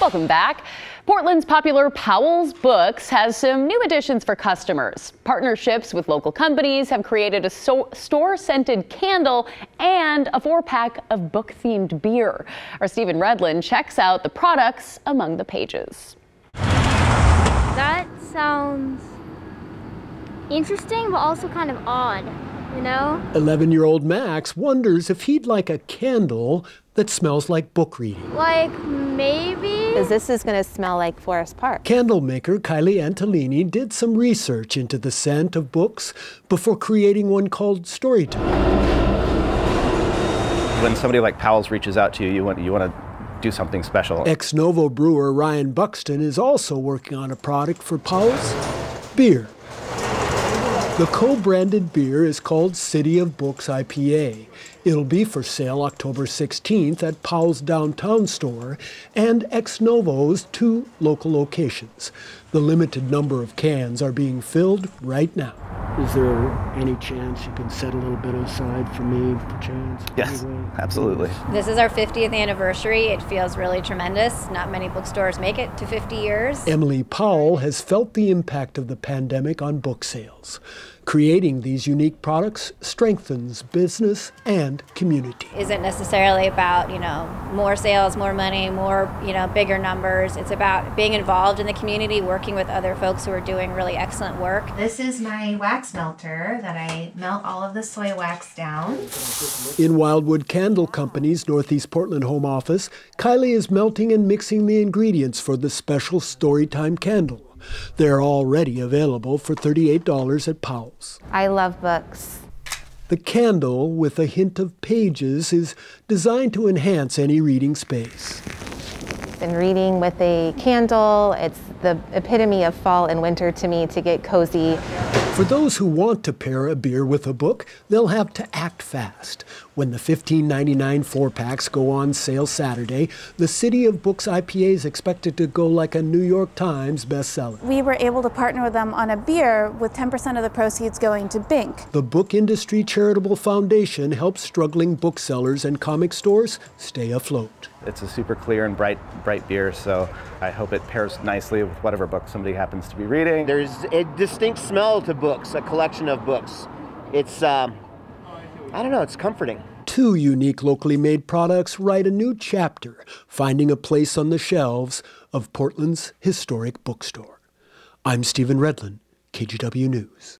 Welcome back. Portland's popular Powell's Books has some new additions for customers. Partnerships with local companies have created a so store scented candle and a four pack of book themed beer. Our Stephen Redlin checks out the products among the pages. That sounds interesting, but also kind of odd you know? 11 year old Max wonders if he'd like a candle that smells like book reading. Like maybe? Because this is going to smell like Forest Park. Candle maker Kylie Antolini did some research into the scent of books before creating one called Storytime. When somebody like Powell's reaches out to you, you want, you want to do something special. Ex Novo brewer Ryan Buxton is also working on a product for Powell's beer. The co-branded beer is called City of Books IPA. It'll be for sale October 16th at Powell's downtown store and Ex Novo's two local locations. The limited number of cans are being filled right now. Is there any chance you can set a little bit aside for me, chance? Yes, anyway? absolutely. This is our 50th anniversary. It feels really tremendous. Not many bookstores make it to 50 years. Emily Powell has felt the impact of the pandemic on book sales. Creating these unique products strengthens business and community. Isn't necessarily about, you know, more sales, more money, more, you know, bigger numbers. It's about being involved in the community, working with other folks who are doing really excellent work. This is my wax melter that I melt all of the soy wax down. In Wildwood Candle Company's Northeast Portland home office, Kylie is melting and mixing the ingredients for the special Storytime candle. They're already available for $38 at Powell's. I love books. The candle, with a hint of pages, is designed to enhance any reading space. And reading with a candle, it's the epitome of fall and winter to me to get cozy. For those who want to pair a beer with a book, they'll have to act fast. When the $15.99 four packs go on sale Saturday, the City of Books IPA is expected to go like a New York Times bestseller. We were able to partner with them on a beer with 10% of the proceeds going to Binc. The Book Industry Charitable Foundation helps struggling booksellers and comic stores stay afloat. It's a super clear and bright, bright beer, so I hope it pairs nicely with whatever book somebody happens to be reading. There's a distinct smell to books, a collection of books. It's, um, I don't know, it's comforting. Two unique locally made products write a new chapter, finding a place on the shelves of Portland's historic bookstore. I'm Stephen Redlin, KGW News.